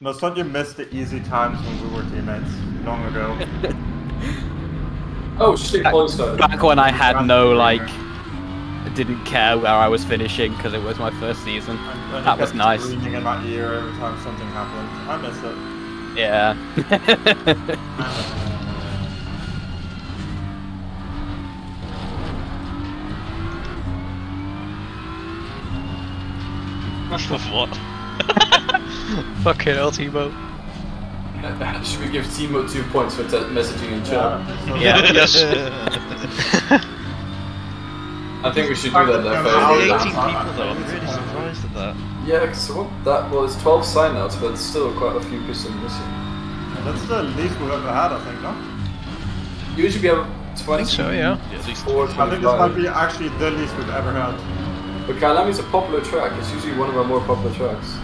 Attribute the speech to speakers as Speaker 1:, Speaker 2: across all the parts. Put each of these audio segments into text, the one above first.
Speaker 1: No, it's not you missed the easy times when we were teammates long ago.
Speaker 2: Oh shit, Chloe started.
Speaker 3: Back when I had no like, didn't care where I was finishing because it was my first season.
Speaker 1: And- and
Speaker 3: That
Speaker 1: you
Speaker 3: was
Speaker 1: kept
Speaker 3: nice.
Speaker 1: Screaming in my ear every time something happened. I miss it.
Speaker 3: Yeah.
Speaker 1: I miss
Speaker 4: what? Fucking hell, Timo.
Speaker 2: Should we give Timo two points for te- messaging in chat?
Speaker 1: Yeah.
Speaker 3: Yeah.
Speaker 4: yes.
Speaker 2: I think we should do that.
Speaker 1: Yeah,
Speaker 2: That
Speaker 4: Only
Speaker 1: yeah.
Speaker 4: 18 people though, I'm really surprised at that.
Speaker 2: Yeah, because what that well, it's 12 signouts, but still quite a few people missing.
Speaker 1: That's the least we've ever had, I think, no?
Speaker 2: Usually we have
Speaker 4: I
Speaker 2: 20.
Speaker 4: think so, yeah. yeah at least.
Speaker 2: 24,
Speaker 1: I think this might be actually the least we've ever had.
Speaker 2: But Kyalami is a popular track. It's usually one of our more popular tracks.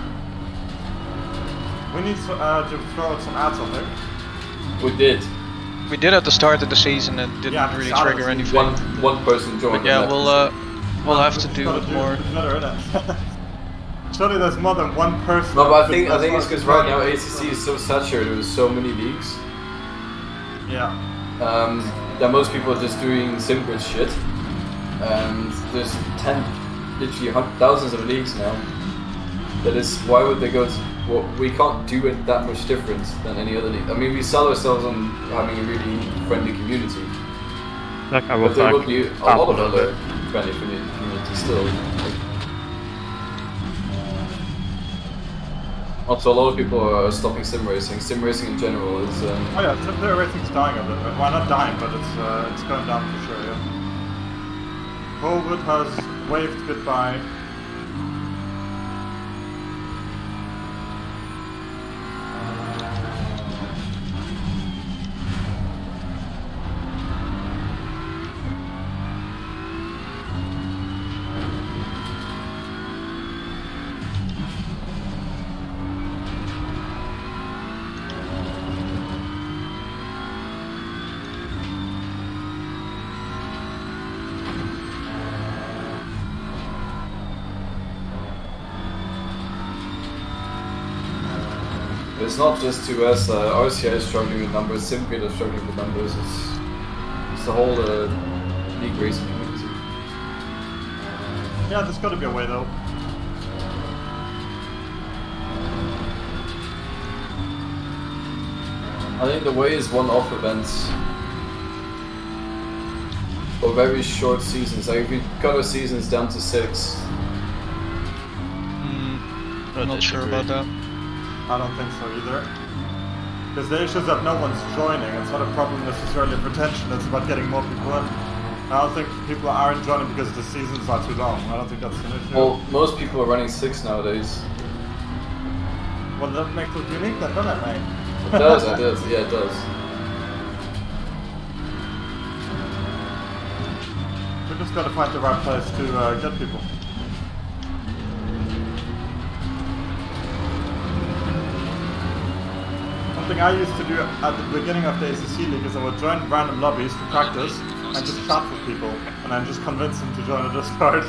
Speaker 1: We need to, uh, to throw out some ads, on there.
Speaker 2: We did.
Speaker 4: We did at the start of the season and didn't
Speaker 1: Yeah,
Speaker 4: really trigger anything.
Speaker 2: One one person joined.
Speaker 4: But yeah, we'll uh, we'll have to do it more.
Speaker 1: with? Surely there's more than one person.
Speaker 2: No, but I think I think it's because right now. ACC is so saturated with so many leagues
Speaker 1: Yeah.
Speaker 2: um, that most people are just doing SimGrid shit, and there's ten, literally hun- thousands of leagues now. That is, why would they go? To, well, we can't do it that much different than any other league. I mean, we sell ourselves on having a really friendly community,
Speaker 5: Like I will
Speaker 2: but there
Speaker 5: back
Speaker 2: will be a lot of
Speaker 5: a little
Speaker 2: other friendly commu- community still. Also, a lot of people are stopping sim racing. Sim racing in general is. Um,
Speaker 1: Oh yeah, Sim Player Racing's dying a bit. Well, not dying, but it's uh, it's going down for sure. Yeah. Holwood has waved goodbye.
Speaker 2: It's not just to us. Uh, RCI is struggling with numbers. Simgrid is struggling with numbers. It's it's the whole uh, league racing community.
Speaker 1: Yeah, there's got to be a way though.
Speaker 2: I think the way is one-off events or very short seasons. Like if we cut our seasons down to six,
Speaker 4: Hmm,
Speaker 1: Not
Speaker 4: not sure about that.
Speaker 1: I don't think so either. Because the issue is that no one's joining. It's not a problem necessarily of retention. It's about getting more people in. I don't think people aren't joining because the seasons are too long. I don't think that's an issue.
Speaker 2: well, most people are running six nowadays.
Speaker 1: well that makes it unique then, doesn't it, mate?
Speaker 2: It does, it does, yeah, it does.
Speaker 1: We just gotta find the right place to uh, get people. Something I used to do at the beginning of the ACC league is I would join random lobbies to practice and just chat with people and then just convince them to join a Discord.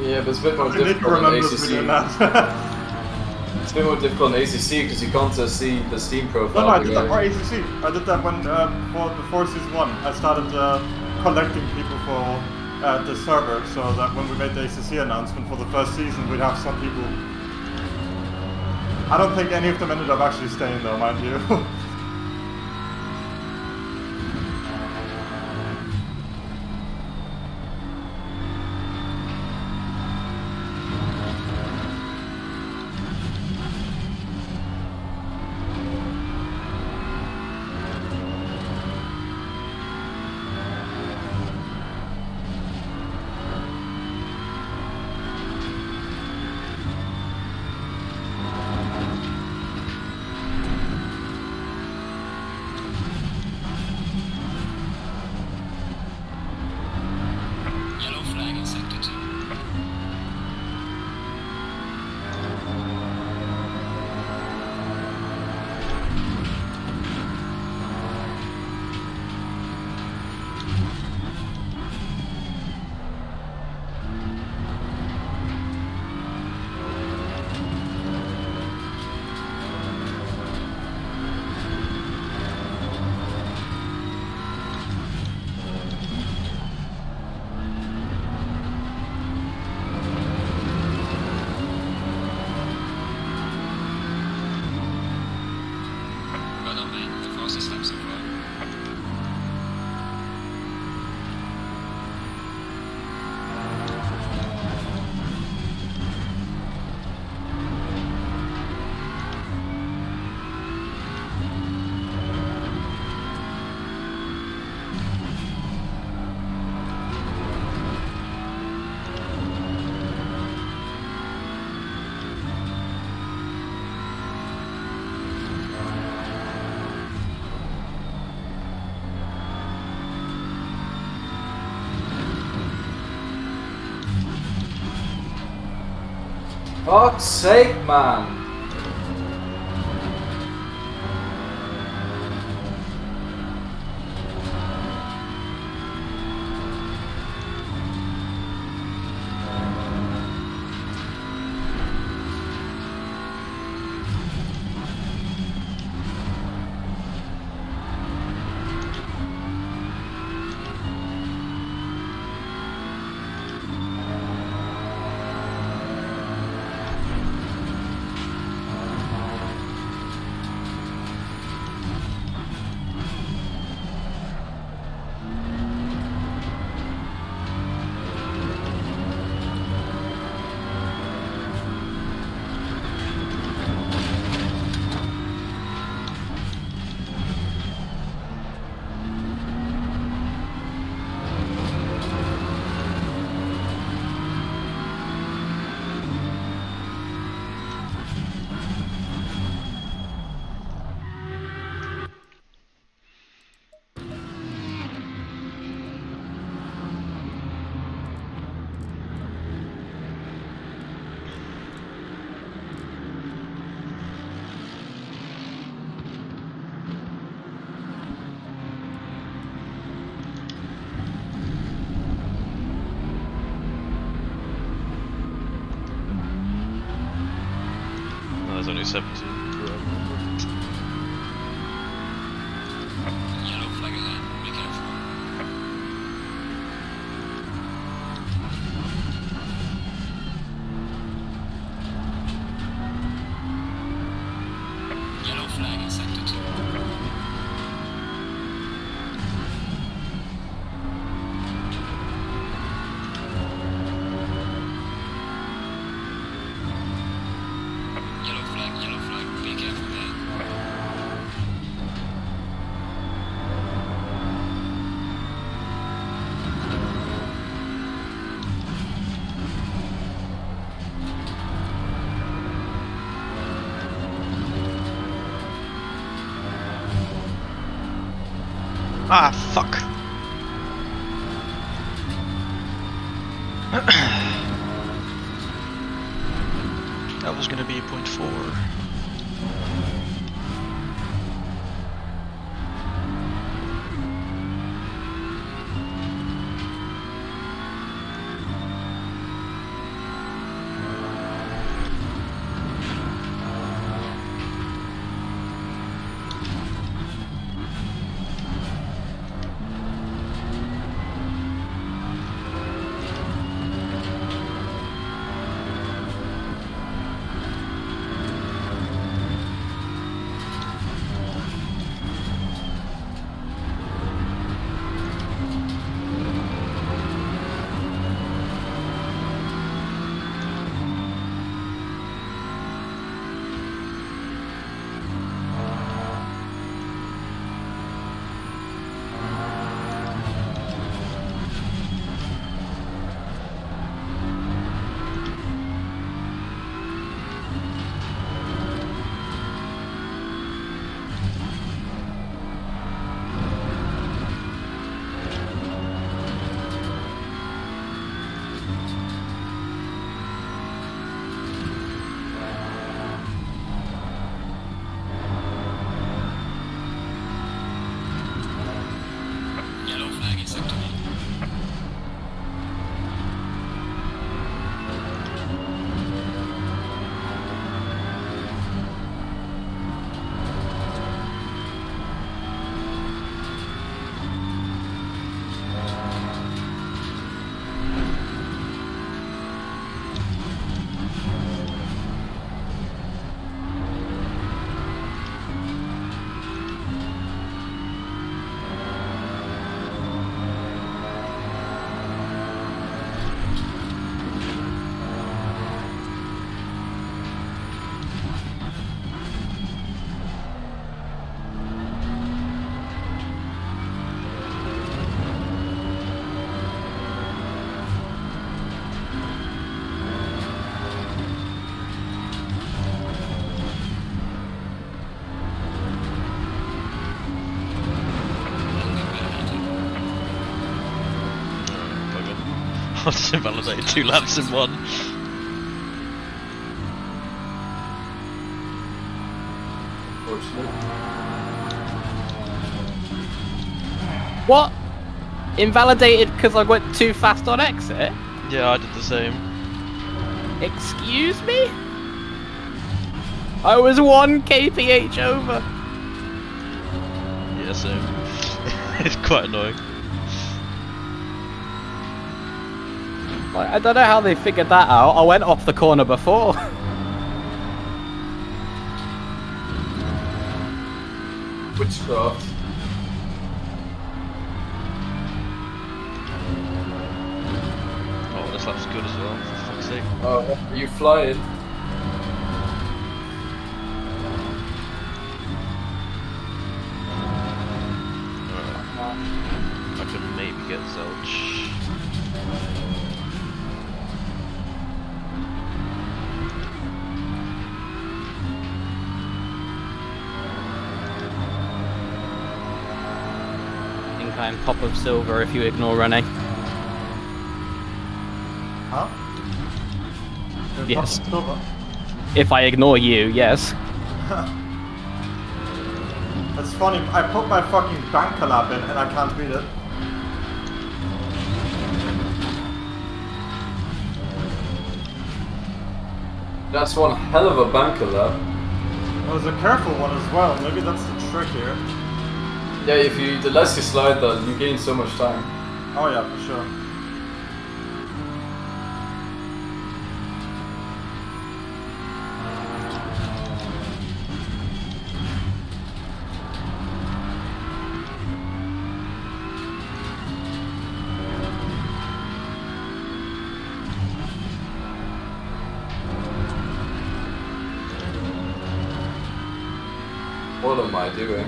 Speaker 2: Yeah, but it's a bit more
Speaker 1: I
Speaker 2: difficult in ACC. It's a bit more difficult in ACC because you can't uh, see the Steam profile.
Speaker 1: no, I
Speaker 2: of the
Speaker 1: did that for. ACC. I did that when uh, before, before season one. I started uh, collecting people for uh, the server so that when we made the ACC announcement for the first season, we'd have some people. I don't think any of them ended up actually staying though, mind you.
Speaker 6: systems. Fuck's sake, man.
Speaker 7: Ah, fuck. that was gonna be point four.
Speaker 4: Just invalidated two laps in one.
Speaker 3: What? Invalidated because I went too fast on exit?
Speaker 4: Yeah, I did the same.
Speaker 3: Excuse me? I was one kph over.
Speaker 4: Yeah, same. it's quite annoying.
Speaker 3: Like, I don't know how they figured that out. I went off the corner before.
Speaker 2: Witchcraft.
Speaker 4: Oh, this lap's good as well, for fuck's sake.
Speaker 2: Oh, you fly
Speaker 3: think I'm top of silver if you ignore running.
Speaker 1: Huh? You're
Speaker 3: Yes. If I ignore you, yes.
Speaker 1: That's funny. I put my fucking banker lap in and I can't read it.
Speaker 2: That's one hell of a banker lap.
Speaker 1: Oh, it was a careful one as well. Maybe that's the trick here.
Speaker 2: Yeah, if you the less you slide that, you gain so much time.
Speaker 1: Oh yeah, for sure.
Speaker 2: What am I doing?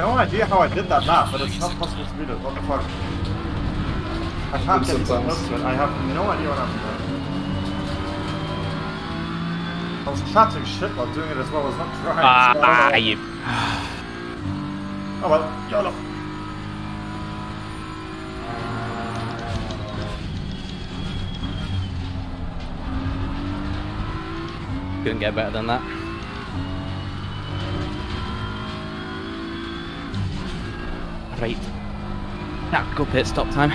Speaker 1: No idea how I did that map, but it's not possible to read it. What the fuck? I can't get
Speaker 2: Sometimes.
Speaker 1: close to it. I have no idea what I'm doing. I was chatting shit while doing it as well. as not trying. so I don't
Speaker 3: Ah,
Speaker 1: know.
Speaker 3: you.
Speaker 1: Oh well, YOLO.
Speaker 3: Couldn't get better than that. Pit stop time.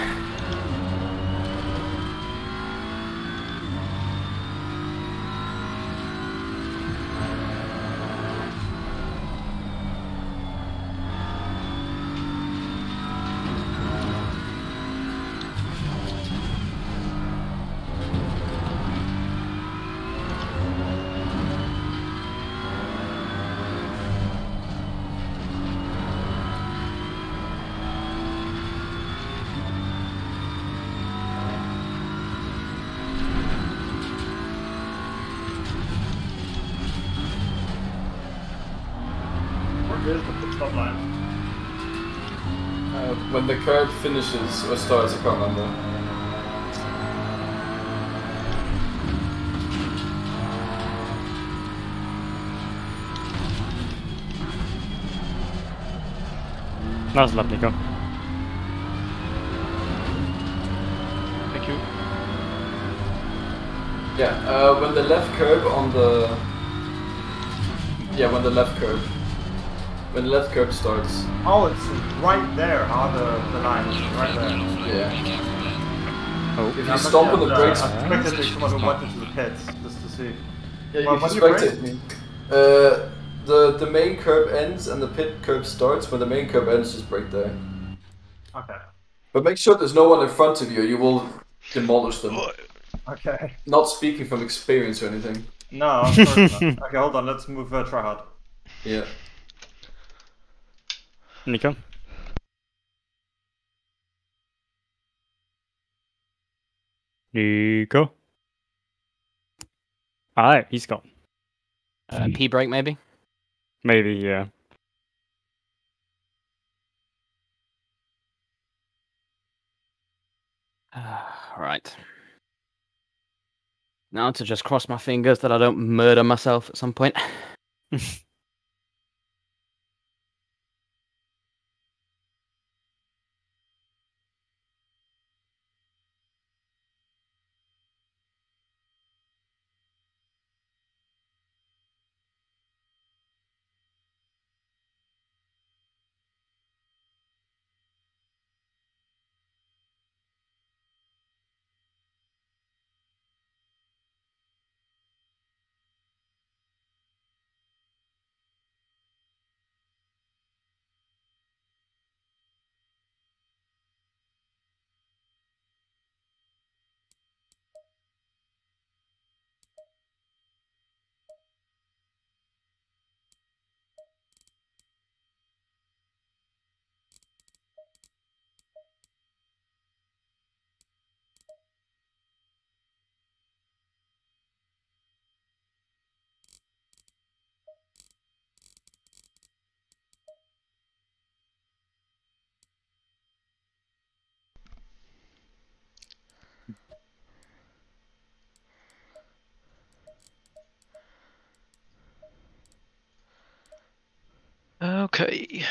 Speaker 1: Where is the pit stop line?
Speaker 2: Uh, when the curve finishes or starts, I can't remember.
Speaker 5: That was lovely go.
Speaker 4: Thank you.
Speaker 2: Yeah, uh, when the left curve on the yeah, when the left curb When the left curb starts.
Speaker 1: Oh, it's right there. Oh, the, the line is right there.
Speaker 2: Yeah.
Speaker 5: Oh,
Speaker 2: If you
Speaker 1: I'm
Speaker 2: stop on the
Speaker 1: at
Speaker 2: brakes.
Speaker 1: I expected there's someone who went into the pits just to see.
Speaker 2: Yeah, you
Speaker 1: Well,
Speaker 2: can
Speaker 1: what
Speaker 2: expect it. Uh, the the main curb ends and the pit curb starts. When the main curb ends, just brake there.
Speaker 1: Okay.
Speaker 2: But make sure there's no one in front of you. You will demolish them.
Speaker 1: Okay.
Speaker 2: Not speaking from experience or anything.
Speaker 1: No, of course not. Okay, hold on. Let's move uh, try hard.
Speaker 2: Yeah.
Speaker 5: Nico. Nico. Alright, he's gone.
Speaker 3: Uh, P break maybe.
Speaker 5: Maybe, yeah.
Speaker 3: right. Now to just cross my fingers that I don't murder myself at some point.
Speaker 4: Okay.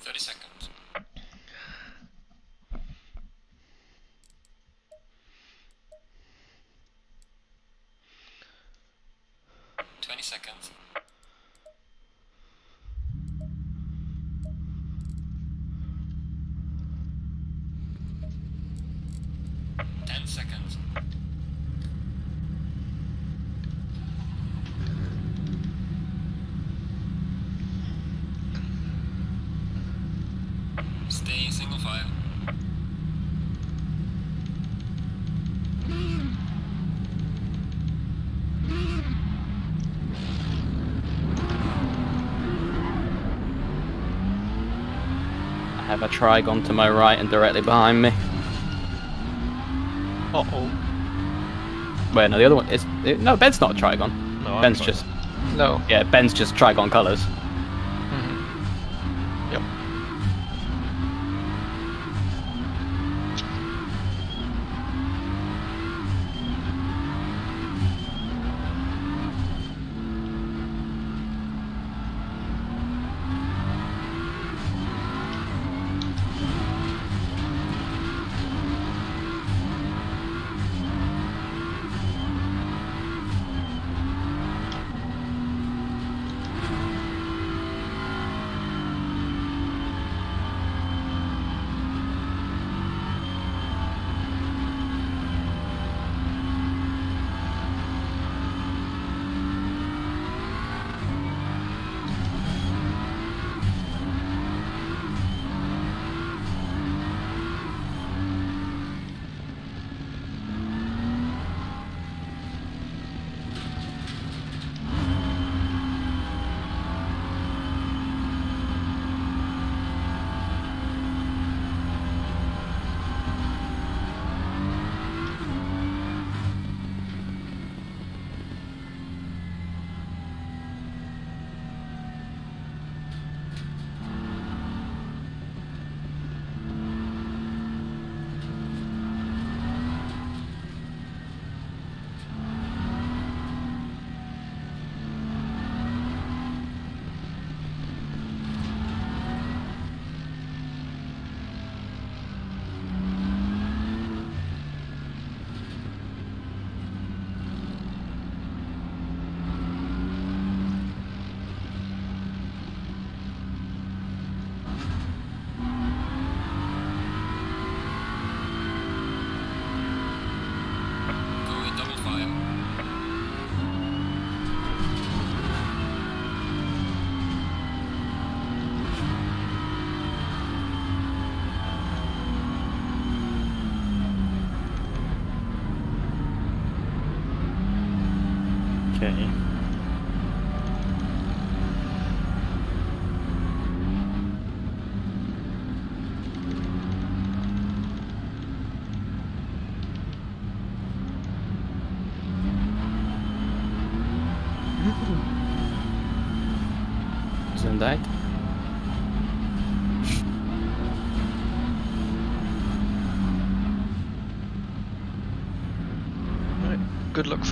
Speaker 6: Thirty seconds. Twenty seconds. Ten seconds. Stay single file.
Speaker 3: I have a trigon to my right and directly behind me.
Speaker 4: Uh oh.
Speaker 3: Wait, no, the other one is it, no. Ben's not a trigon.
Speaker 4: No, I'm
Speaker 3: Ben's just
Speaker 7: No.
Speaker 3: yeah. Ben's just trigon colors.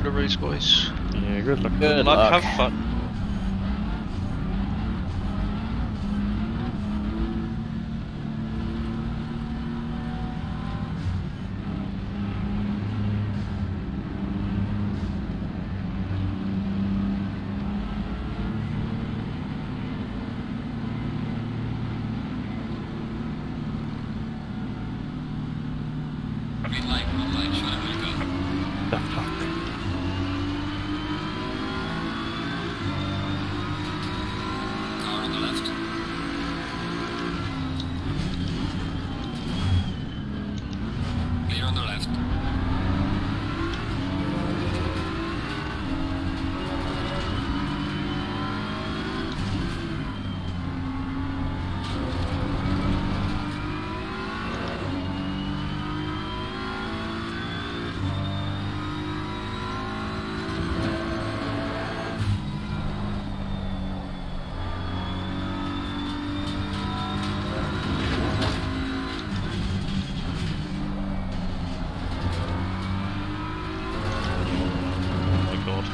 Speaker 4: For the race, boys.
Speaker 5: Yeah, good luck.
Speaker 3: Good
Speaker 4: luck,
Speaker 3: luck.
Speaker 4: have fun.
Speaker 6: Green light, green light, show them where to go.
Speaker 5: The fuck?
Speaker 6: Car on the left. Clear on the left.
Speaker 4: Oh my god.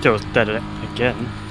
Speaker 5: Peter dead again.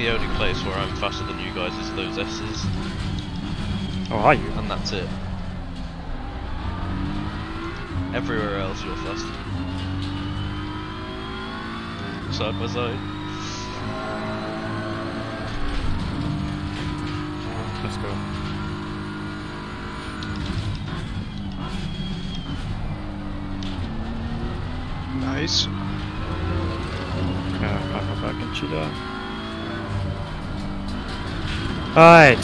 Speaker 4: The only place where I'm faster than you guys is those S's,
Speaker 5: Oh, are you?
Speaker 4: and that's it. Everywhere else you're faster. Side by side.
Speaker 5: Let's go.
Speaker 4: Nice.
Speaker 5: Yeah, I'll go back and cheat out. Alright.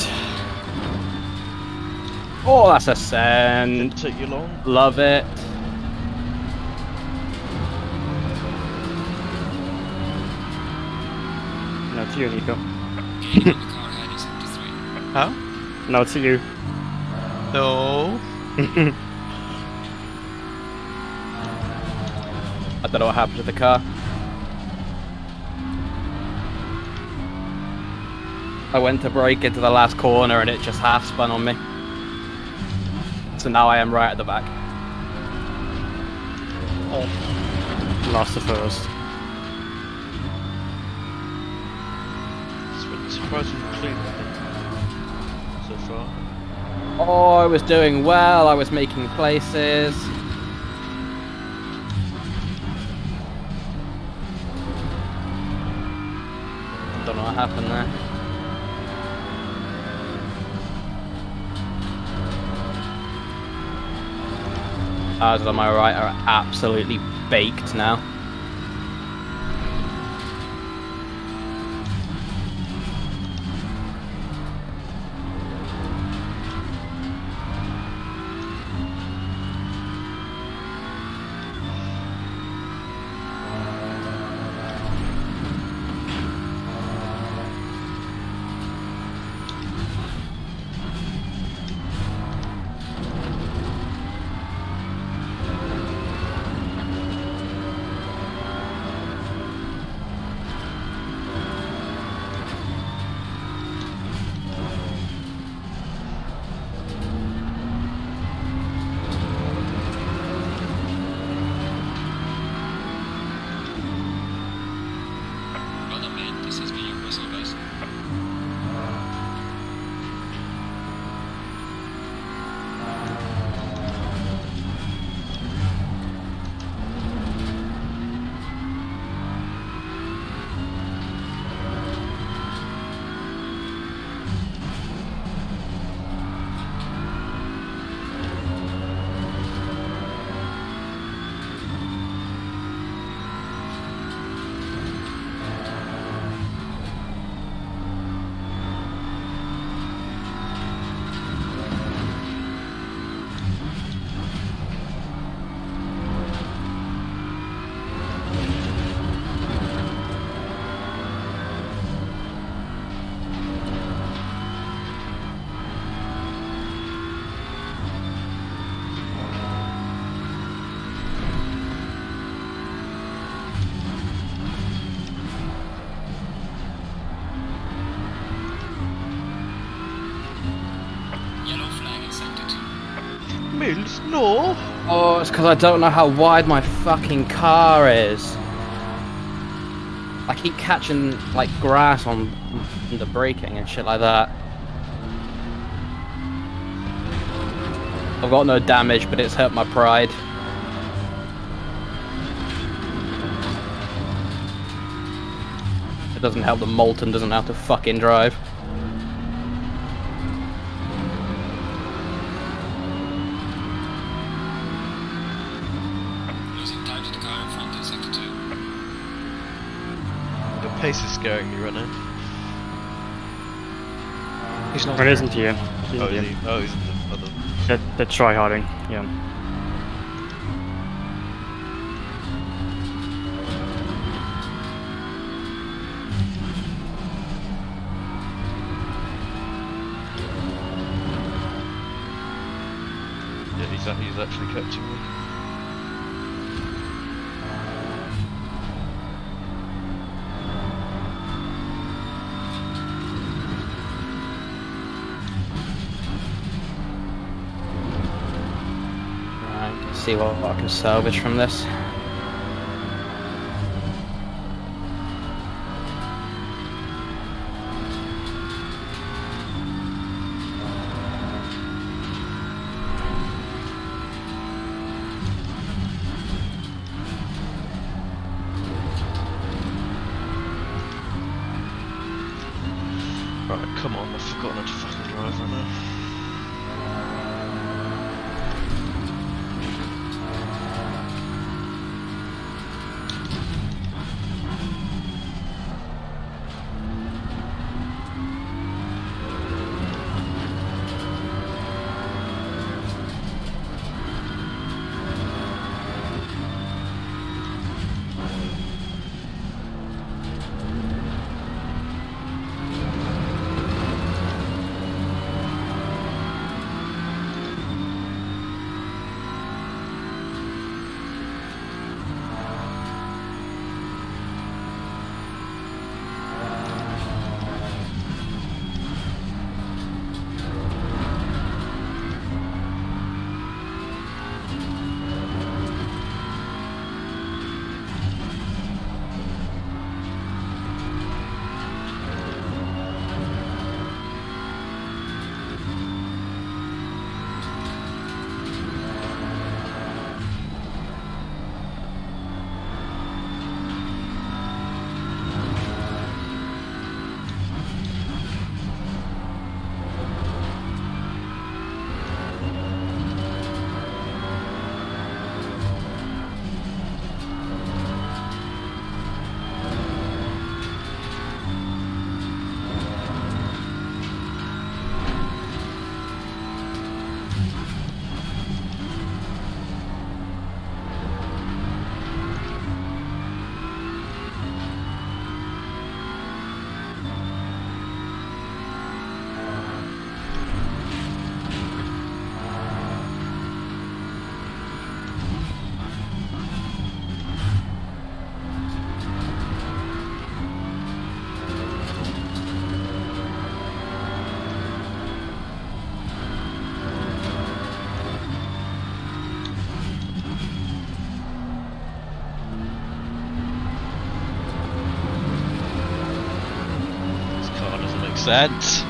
Speaker 3: Oh, that's a send.
Speaker 4: Didn't take you long.
Speaker 3: Love it.
Speaker 5: No, it's you, Nico.
Speaker 6: Gaining on the car heading sector 3.
Speaker 4: Huh?
Speaker 5: No, it's you.
Speaker 4: No.
Speaker 3: I don't know what happened to the car. I went to brake into the last corner and it just half spun on me. So now I am right at the back. Oh.
Speaker 5: Lost the first.
Speaker 4: Surprisingly clean so far.
Speaker 3: Oh, I was doing well. I was making places. Don't know what happened there. Cars on my right are absolutely baked now. Because I don't know how wide my fucking car is. I keep catching like grass on the braking and shit like that. I've got no damage, but it's hurt my pride. It doesn't help that Moulton doesn't have to fucking drive.
Speaker 6: Losing time to the car in front in sector 2.
Speaker 4: Your is scaring me right now.
Speaker 7: He's not.
Speaker 5: It isn't here. He's
Speaker 4: Oh,
Speaker 5: in
Speaker 4: is
Speaker 5: here.
Speaker 4: he? Oh, he's in the other.
Speaker 5: They're, they're try-harding, yeah.
Speaker 4: Yeah, he's, he's actually catching me.
Speaker 3: Right, let's see what, I can salvage from this.
Speaker 4: Sense.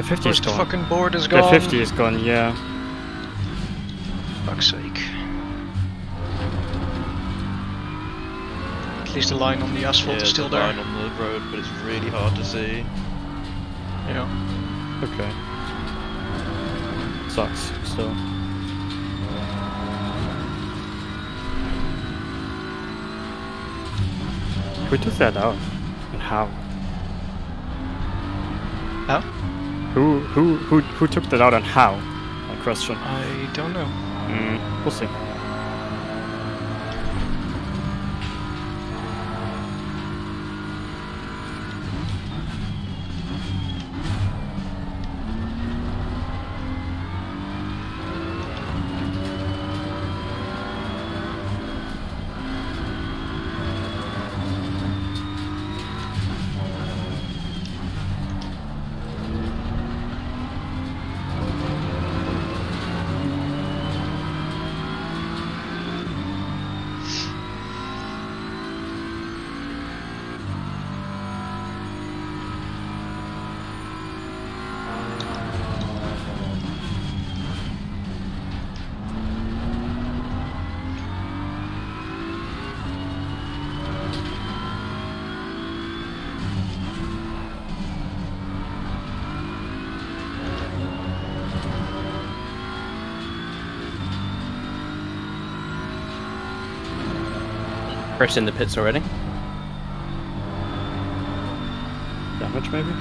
Speaker 6: The
Speaker 5: 50 is gone.
Speaker 7: fucking board is
Speaker 5: The 50 is gone, yeah.
Speaker 7: Fuck's sake. At least the line on the asphalt
Speaker 4: yeah,
Speaker 7: is still
Speaker 4: the
Speaker 7: there.
Speaker 4: line on the road, but it's really hard to see.
Speaker 7: Yeah.
Speaker 5: Okay. Sucks, still. We took that out. And how?
Speaker 7: How?
Speaker 5: Who who who took that out and how? My question.
Speaker 7: I don't know.
Speaker 5: Mm, we'll see.
Speaker 3: Chris in the pits already.
Speaker 5: Damage maybe?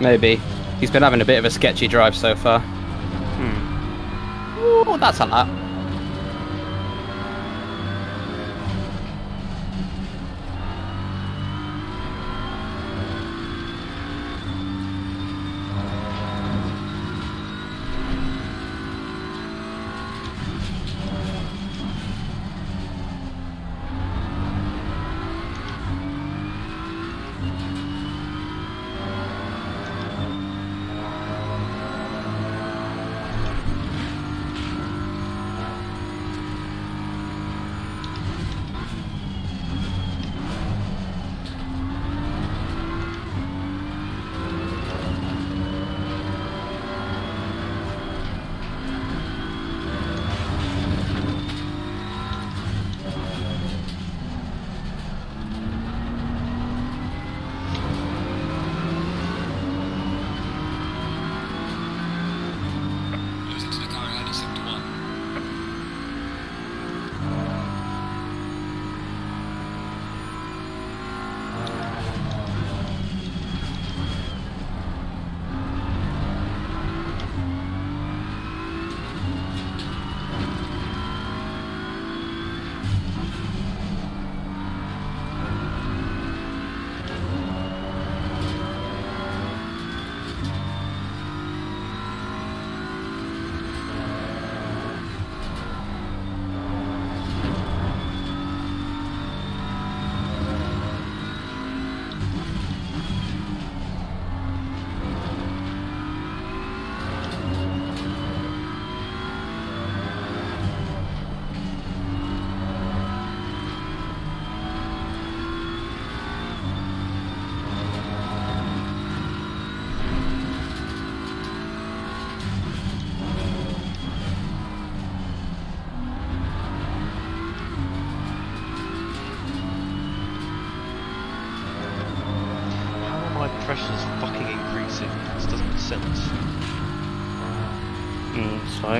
Speaker 3: Maybe. He's been having a bit of a sketchy drive so far.
Speaker 5: Hmm.
Speaker 3: Ooh, that's a lot.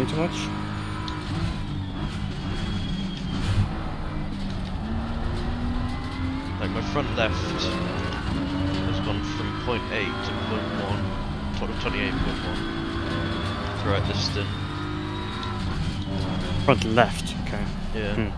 Speaker 5: Too much?
Speaker 4: Like my front left has gone from point 8 to point 1, sort of 28.1 throughout this stint.
Speaker 5: Front left, okay.
Speaker 4: Yeah.
Speaker 5: Hmm.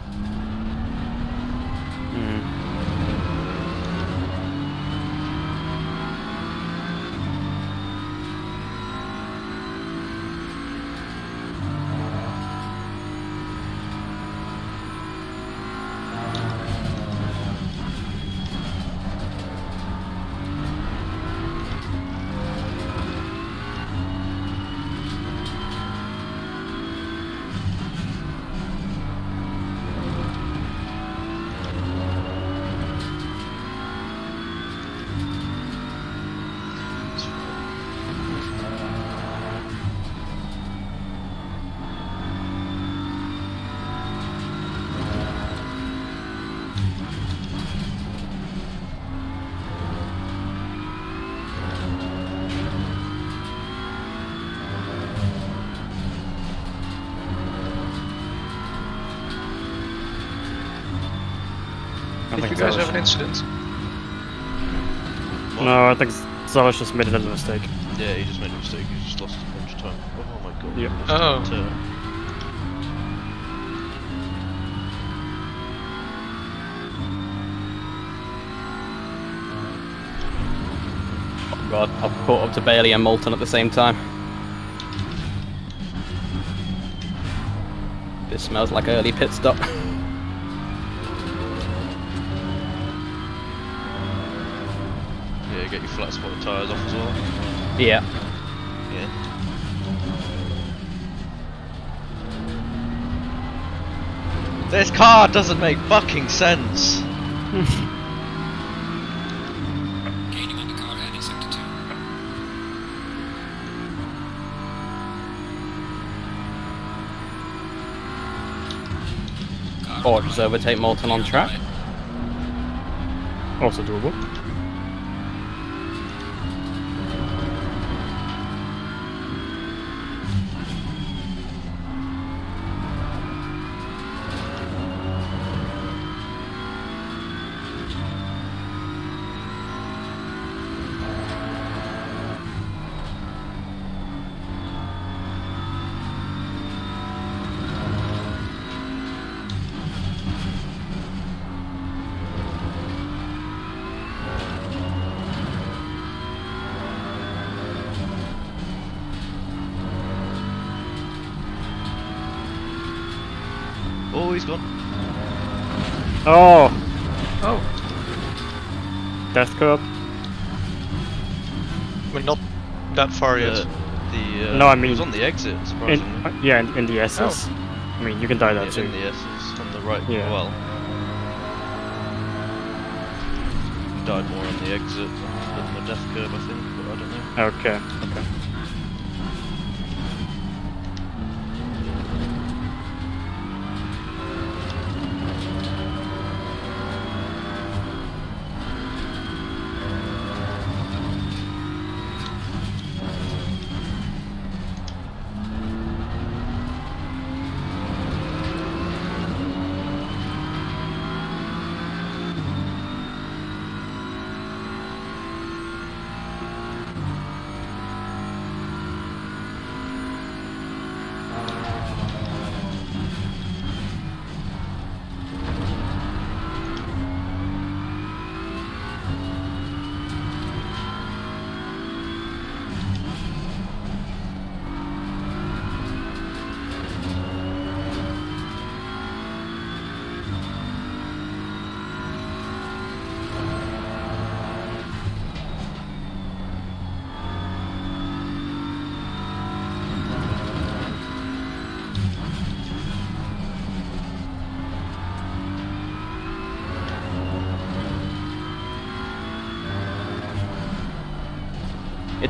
Speaker 7: An incident?
Speaker 5: No, I think Zalish just made another mistake.
Speaker 4: Yeah, he just made a mistake. He just lost a bunch of time. Oh my god.
Speaker 5: Yeah.
Speaker 7: Oh.
Speaker 4: a.
Speaker 3: Oh god, I've caught up to Bailey and Moulton at the same time. This smells like early pit stop.
Speaker 4: Yeah, get your flat spot tyres off as well.
Speaker 3: yeah.
Speaker 4: Yeah. This car doesn't make fucking sense.
Speaker 6: Gaining on the car heading sector 2. Car
Speaker 3: Or just overtake Moulton on track.
Speaker 5: Also doable.
Speaker 7: That far yet.
Speaker 4: The, the, uh,
Speaker 5: No, I
Speaker 4: he was on the exit,
Speaker 5: In,
Speaker 4: surprisingly.
Speaker 5: yeah, in, in the SS. I mean, you can die
Speaker 4: yeah,
Speaker 5: too.
Speaker 4: in the S's on the right
Speaker 5: Yeah.
Speaker 4: well. Died more on the exit than the death curve, I think, but I don't know.
Speaker 5: Okay, okay.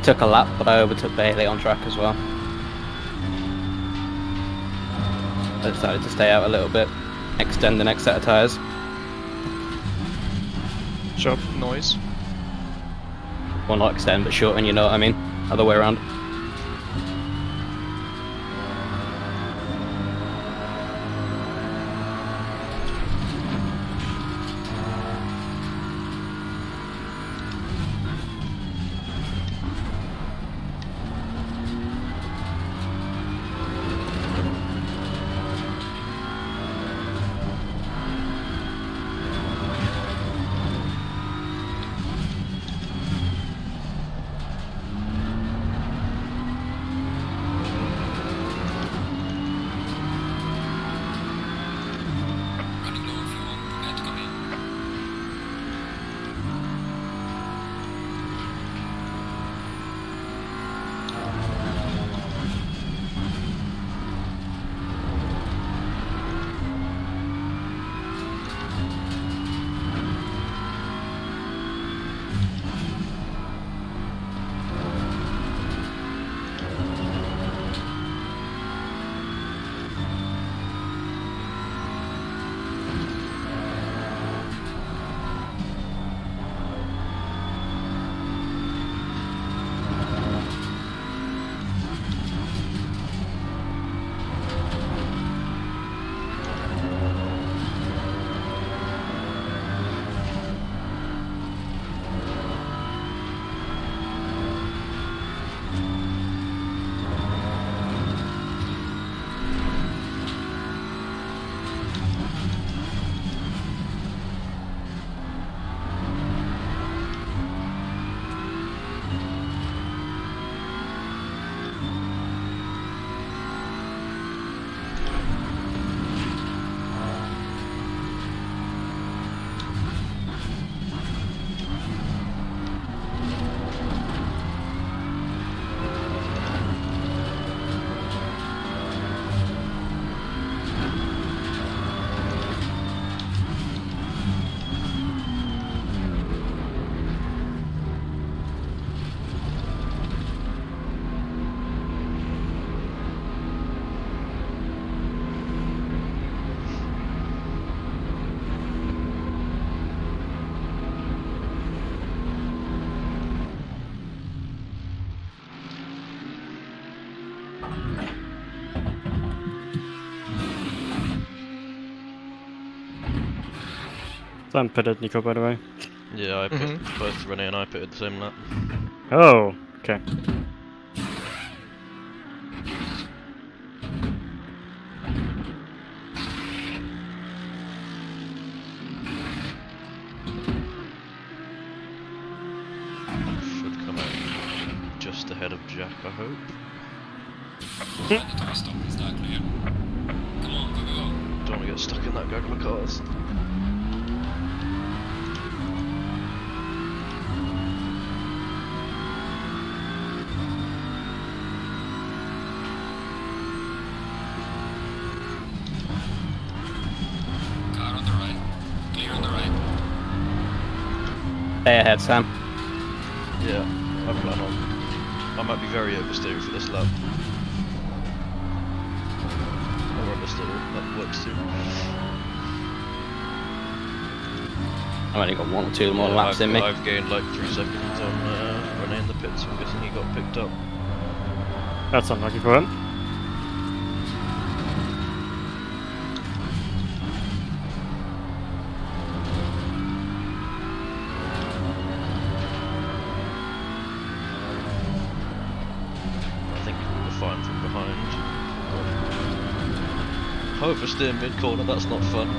Speaker 3: Took a lap, but I overtook Bailey on track as well. I decided to stay out a little bit, extend the next set of tyres.
Speaker 5: Sure.
Speaker 7: Noise.
Speaker 3: Well, not extend, but shorten, you know what I mean? Other way around.
Speaker 5: Sam pitted Nico, by the way.
Speaker 4: Yeah, I pit,
Speaker 7: Mhm.
Speaker 4: both Renee and I pitted the same lap.
Speaker 5: Oh, okay.
Speaker 3: Only got one or two more
Speaker 4: Yeah,
Speaker 3: laps
Speaker 4: I've,
Speaker 3: in me.
Speaker 4: I've gained like three seconds on uh, Renee in the pits, I'm guessing he got picked up.
Speaker 5: That's unlucky for him.
Speaker 4: I think we were fine from behind. Oversteer mid corner, that's not fun.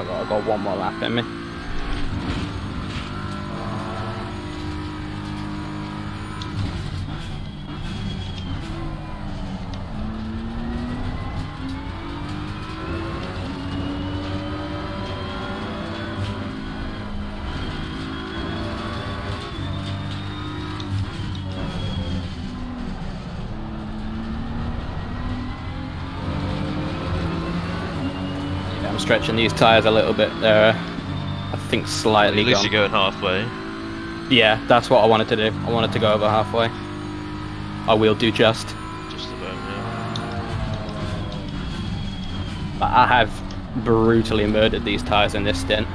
Speaker 3: I got, I got I'm stretching these tyres a little bit. They're, uh, think, slightly
Speaker 4: At least
Speaker 3: gone.
Speaker 4: you're going halfway.
Speaker 3: Yeah, that's what I wanted to do. I wanted to go over halfway. I will do just.
Speaker 4: Just about, yeah.
Speaker 3: But I have brutally murdered these tyres in this stint.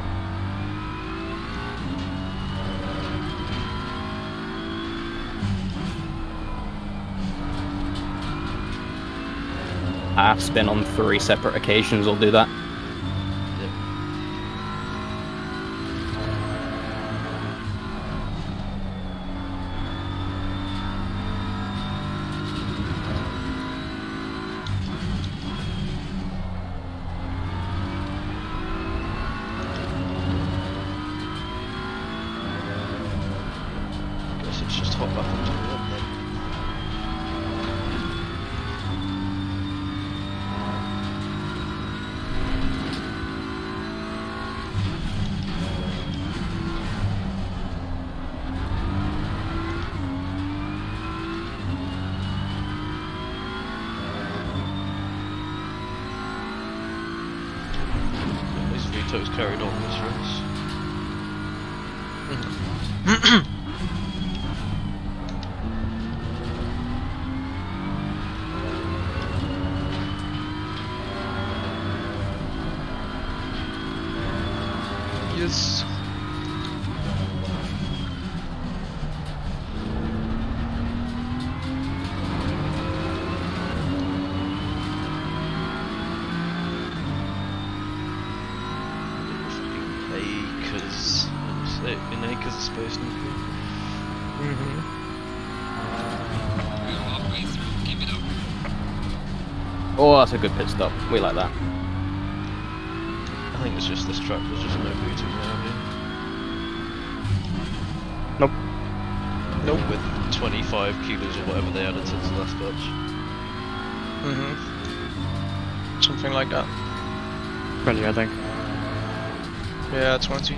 Speaker 3: Half spin on three separate occasions will do that.
Speaker 7: Yes.
Speaker 4: Acres. In acres of space nuclear.
Speaker 7: Mm-hmm.
Speaker 6: We're halfway through. Keep it up.
Speaker 3: Oh, that's a good pit stop. We like that.
Speaker 4: I think it's just this track, there's just no booting around here.
Speaker 5: Nope.
Speaker 4: Nope. With 25 kilos or whatever they added to the last batch.
Speaker 7: Mm-hmm. Something like that.
Speaker 5: 20, I think.
Speaker 7: Yeah, 20.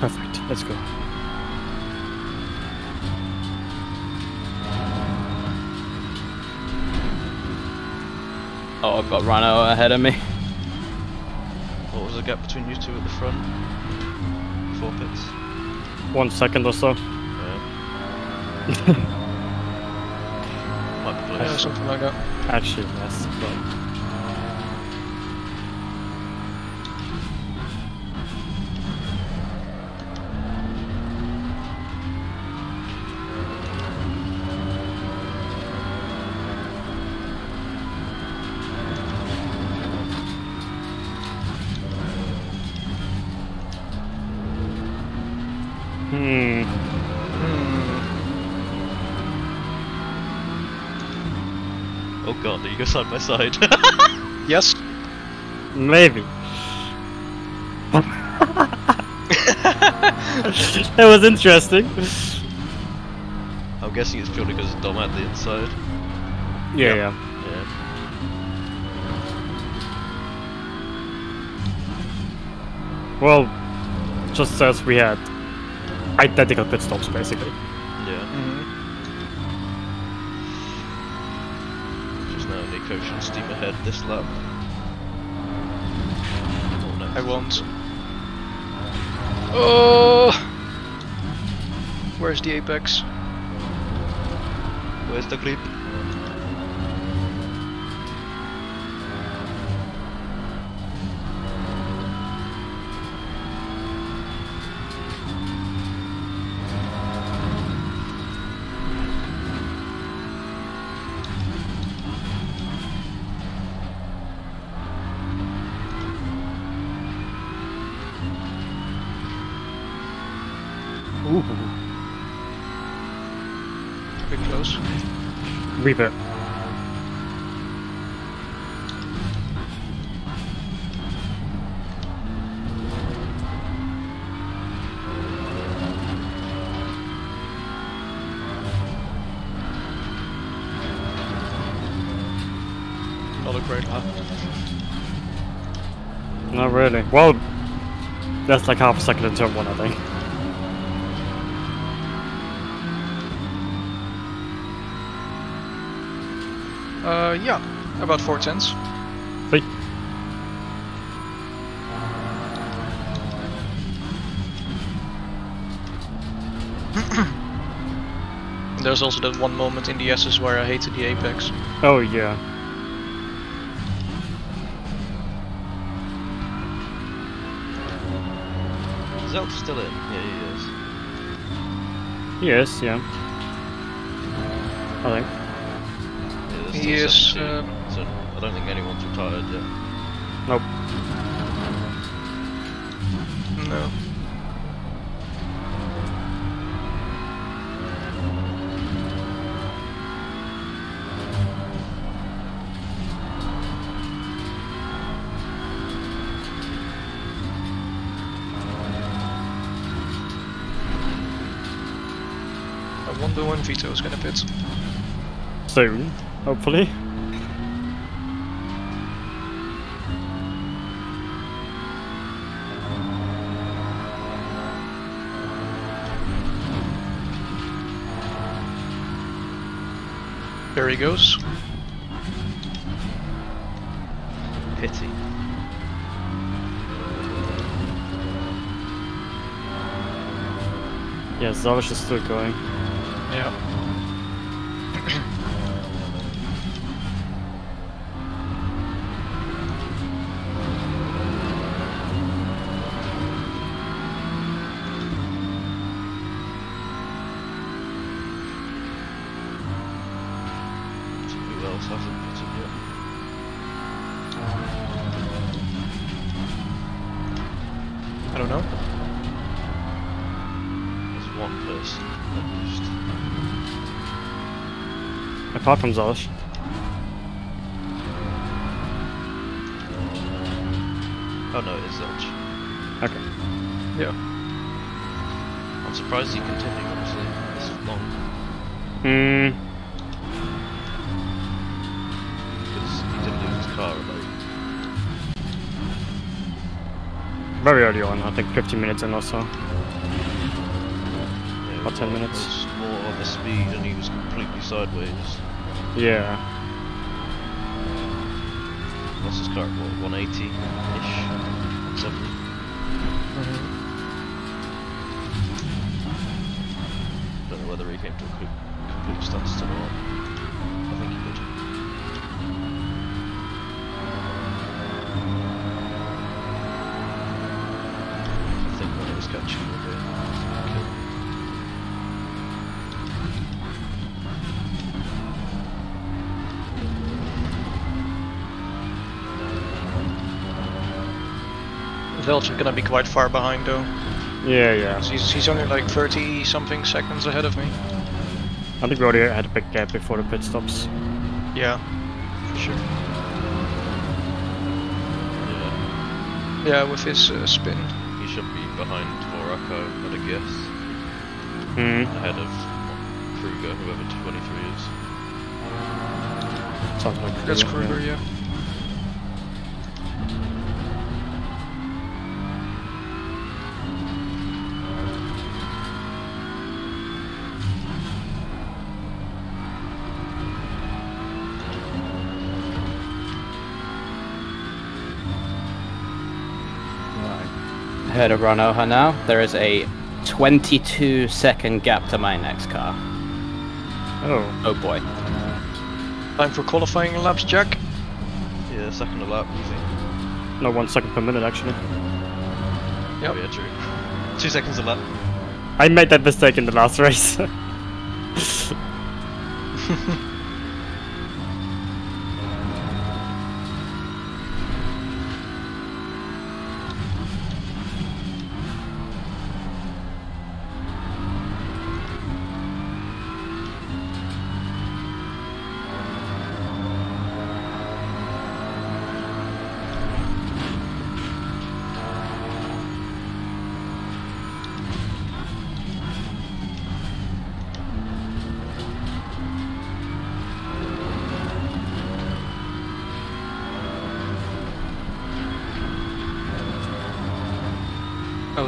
Speaker 5: Perfect. Let's go.
Speaker 3: Oh, I've got Rhino ahead of me.
Speaker 4: What was the gap between you two at the front? Four pits.
Speaker 5: One second or so.
Speaker 4: Yeah. Might be
Speaker 7: Yeah, something like that.
Speaker 5: Actually, yes. But
Speaker 4: go side by side?
Speaker 7: Yes.
Speaker 5: Maybe. that was interesting.
Speaker 4: I'm guessing it's purely because Dom at the inside.
Speaker 5: Yeah, yeah.
Speaker 4: Yeah.
Speaker 5: Well, just says we had identical pit stops basically.
Speaker 4: Yeah.
Speaker 7: hmm
Speaker 4: Just now Nico should steam ahead this lap. Oh, or next.
Speaker 7: I won't. Oh! Where's the apex?
Speaker 4: Where's the grip?
Speaker 5: Ooh.
Speaker 7: Bit close.
Speaker 5: Reaper.
Speaker 7: Not a great lap.
Speaker 5: Not really. Well, that's like half a second into turn one, I think.
Speaker 7: Uh, yeah. About four tenths.
Speaker 5: Three.
Speaker 7: There's also that one moment in the S's where I hated the apex.
Speaker 5: Oh yeah.
Speaker 4: Is Elf still in? Yeah, he is.
Speaker 5: Yes, yeah. I think.
Speaker 4: Yeah, there's
Speaker 7: He
Speaker 4: still
Speaker 7: is,
Speaker 4: 17,
Speaker 7: uh,
Speaker 4: so I don't think anyone's retired yet.
Speaker 5: Nope.
Speaker 7: No. I wonder when Vito is gonna pit.
Speaker 5: Soon, hopefully.
Speaker 7: There he goes.
Speaker 4: Pity.
Speaker 5: Yeah, Zavish is still going. Apart from Zavish.
Speaker 4: Oh no, it is Zelch.
Speaker 5: Okay.
Speaker 7: Yeah.
Speaker 4: I'm surprised he continued, honestly. This is long.
Speaker 5: Hmm.
Speaker 4: Because he didn't lose his car like
Speaker 5: Very early on, I think 15 minutes in or so.
Speaker 4: yeah,
Speaker 5: About 10 minutes.
Speaker 4: more of a speed and he was completely sideways.
Speaker 5: Yeah.
Speaker 4: Lost his car at what, 180-ish?
Speaker 7: Velch is gonna be quite far behind though.
Speaker 5: Yeah, yeah.
Speaker 7: He's, he's only like 30 something seconds ahead of me.
Speaker 5: I think we already had a big gap before the pit stops.
Speaker 7: Yeah, for sure.
Speaker 4: Yeah,
Speaker 7: Yeah, with his uh, spin.
Speaker 4: he should be behind Vorako, I'd a guess.
Speaker 5: Hmm.
Speaker 4: Ahead of Kruger, whoever 23 is.
Speaker 5: Sounds like
Speaker 7: That's
Speaker 5: Kruger,
Speaker 7: Kruger, yeah.
Speaker 3: Heard of Ranoha now. There is a 22 second gap to my next car.
Speaker 5: Oh.
Speaker 3: Oh boy.
Speaker 7: Time for qualifying laps, Jack.
Speaker 4: Yeah, second lap, you think?
Speaker 5: No, one second per minute actually.
Speaker 7: Yep.
Speaker 4: Oh yeah, true. Two seconds a lap.
Speaker 5: I made that mistake in the last race.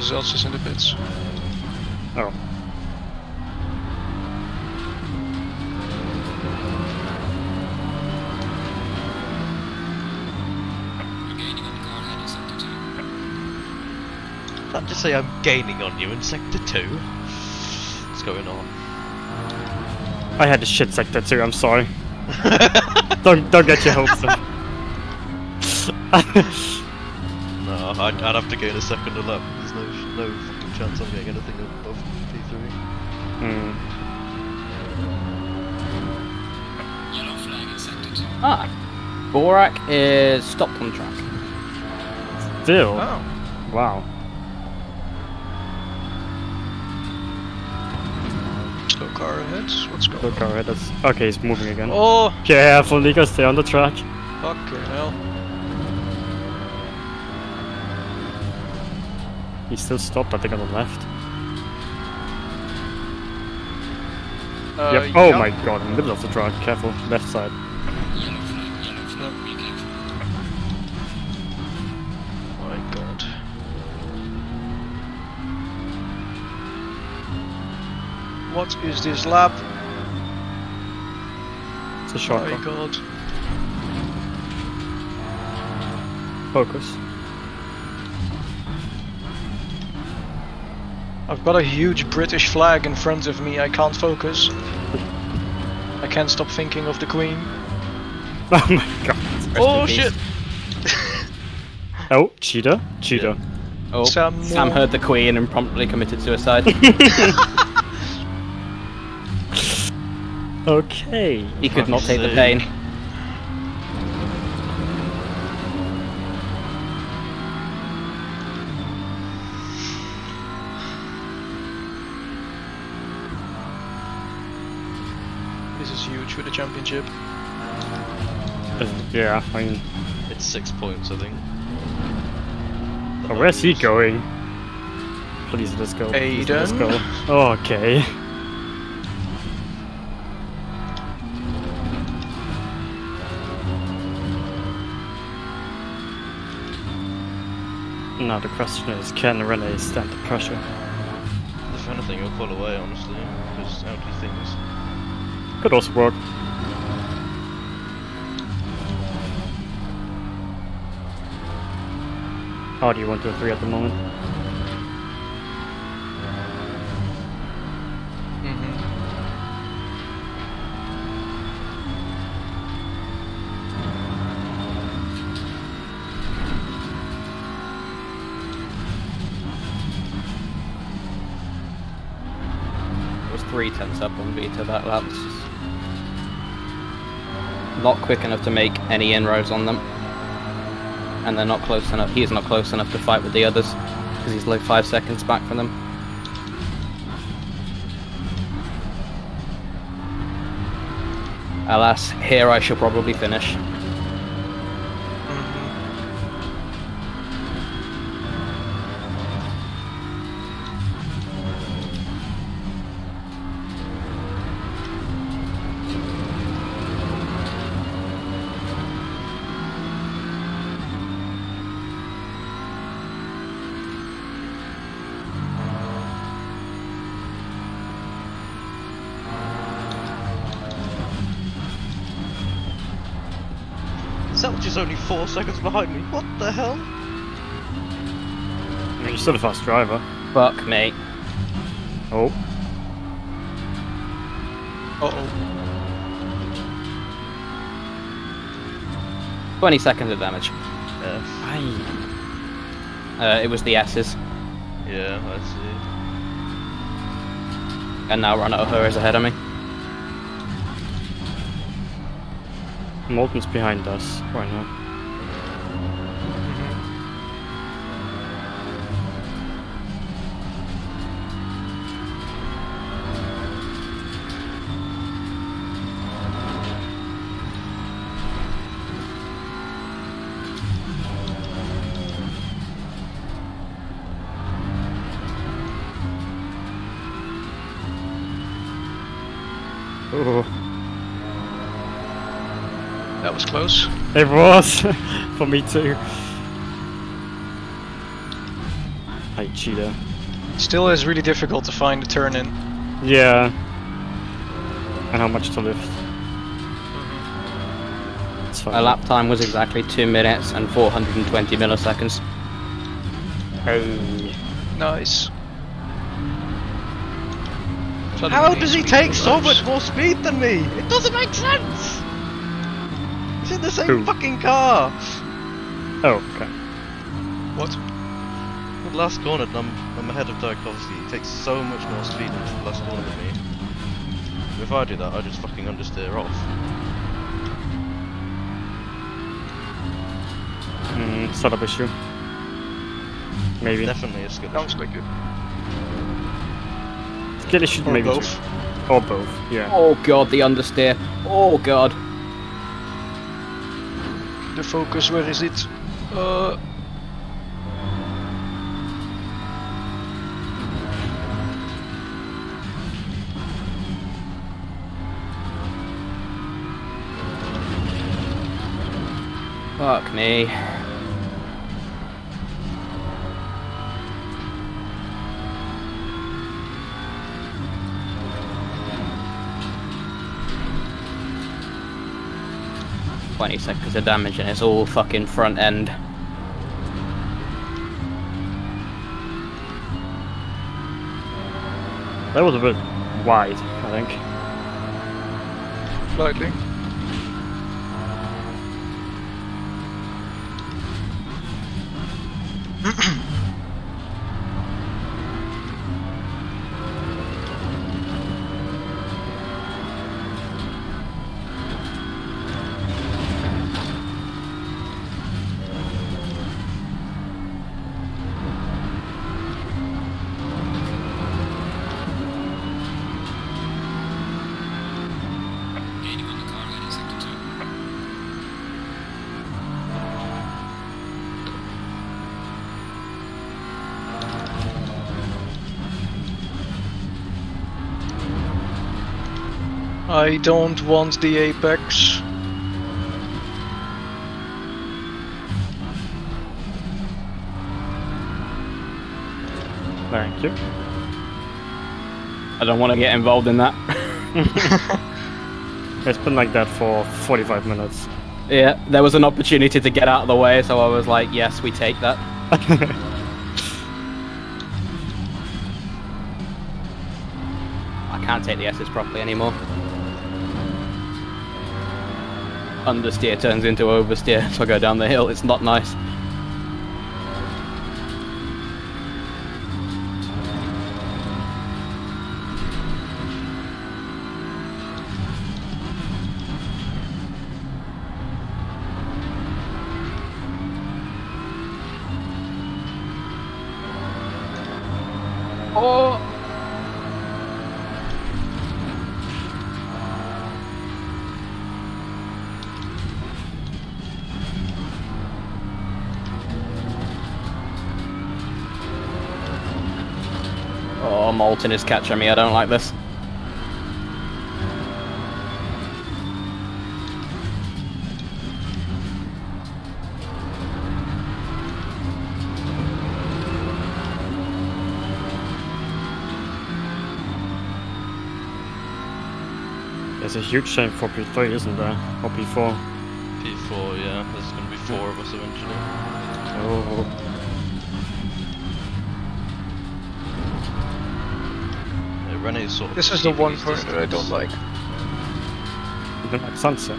Speaker 7: Zelch is in the pits.
Speaker 5: Eh, oh.
Speaker 6: You're gaining on the car ahead in sector 2.
Speaker 4: Can't just say I'm gaining on you in sector 2. What's going on?
Speaker 5: I had a shit sector two. I'm sorry. don't don't get your hopes up.
Speaker 4: No, I'd, I'd have to gain a second a lap. There's no no fucking chance I'm getting anything above P3.
Speaker 5: Hmm.
Speaker 6: Yellow flag in sector 2.
Speaker 3: Ah. Borak is stopped on track.
Speaker 5: Still.
Speaker 7: Oh.
Speaker 5: Wow.
Speaker 7: Slow car ahead. What's going
Speaker 5: Look
Speaker 7: on?
Speaker 5: alright, that's okay, he's moving again.
Speaker 7: Oh,
Speaker 5: Careful, Nico, stay on the track.
Speaker 7: fucking hell.
Speaker 5: He's still stopped, I think on the left.
Speaker 7: Uh,
Speaker 5: yep. Oh
Speaker 7: yeah.
Speaker 5: my god, in the middle of the track, careful, left side.
Speaker 6: Yellow flag, yellow flag, where you came from.
Speaker 7: My god. What is this lab?
Speaker 5: It's a short
Speaker 7: my god.
Speaker 5: Focus.
Speaker 7: I've got a huge British flag in front of me, I can't focus. I can't stop thinking of the Queen.
Speaker 5: Oh my god.
Speaker 7: Oh shit!
Speaker 5: Oh, cheetah? Cheetah.
Speaker 3: Oh,
Speaker 7: Sam,
Speaker 3: Sam heard the Queen and promptly committed suicide.
Speaker 5: Okay.
Speaker 3: he could not take the pain.
Speaker 4: Sake.
Speaker 7: This is huge for the championship.
Speaker 5: Uh, yeah, I mean,
Speaker 4: It's six points, I think.
Speaker 5: oh, where's he going? Please, let's go. Please, let's go.
Speaker 7: Aiden?
Speaker 5: Okay. Now the question is, can Rene stand the pressure?
Speaker 4: If anything, he'll pull away, honestly, because how do you think this?
Speaker 5: Could also work. Audi 123 at the moment.
Speaker 7: hmm
Speaker 3: It was three tenths up on Vita that lap. Not quick enough to make any inroads on them. And they're not close enough. He's not close enough to fight with the others because he's like five seconds back from them. Alas, here I shall probably finish.
Speaker 4: Four seconds behind me. What the hell?
Speaker 5: You're still a fast driver.
Speaker 3: Fuck me.
Speaker 5: Oh,
Speaker 7: Uh oh.
Speaker 3: 20 seconds of damage.
Speaker 4: F.
Speaker 3: Uh, it was the S's.
Speaker 4: Yeah, I see.
Speaker 3: And now Renato is ahead of me.
Speaker 5: Moulton's behind us right now. Oh,
Speaker 7: That was close.
Speaker 5: it was for me too. I cheater.
Speaker 7: Still is really difficult to find a turn in.
Speaker 5: Yeah. And how much to lift? It's fine.
Speaker 3: My lap time was exactly 2 minutes and 420 milliseconds.
Speaker 5: Hey.
Speaker 7: Nice.
Speaker 4: How does he take so much more speed than me? It doesn't make sense! He's in the same
Speaker 5: Who?
Speaker 4: fucking car!
Speaker 5: Oh, okay.
Speaker 7: What?
Speaker 4: The last corner, I'm, I'm ahead of Diakovsky. He takes so much more speed into the last corner than me. If I do that, I just fucking understeer off.
Speaker 5: Mm, setup issue. Maybe.
Speaker 4: Definitely a skill
Speaker 7: Sounds
Speaker 4: issue.
Speaker 7: like it.
Speaker 5: Skill issue,
Speaker 7: Or
Speaker 5: maybe. too.
Speaker 7: both.
Speaker 5: Or both, yeah.
Speaker 3: Oh god, the understeer. Oh god.
Speaker 7: The focus, where is it? Uh.
Speaker 3: Fuck me. Twenty seconds of damage and it's all fucking front end.
Speaker 5: That was a bit wide, I think.
Speaker 7: Slightly. I don't want the apex.
Speaker 5: Thank you.
Speaker 3: I don't want to get involved in that.
Speaker 5: It's been like that for 45 minutes.
Speaker 3: yeah, there was an opportunity to get out of the way, so I was like, yes, we take that. I can't take the S's properly anymore. Understeer turns into oversteer, so I go down the hill. It's not nice. Oh! Moulton is catching me. I don't like this.
Speaker 5: There's a huge shame for P3, isn't there? Or P4.
Speaker 4: P4, yeah. There's going to be four of us eventually.
Speaker 5: Oh.
Speaker 4: Yeah, Rene's sort of.
Speaker 7: This is the one
Speaker 4: TV's
Speaker 7: part that I don't like.
Speaker 5: You don't like sunset?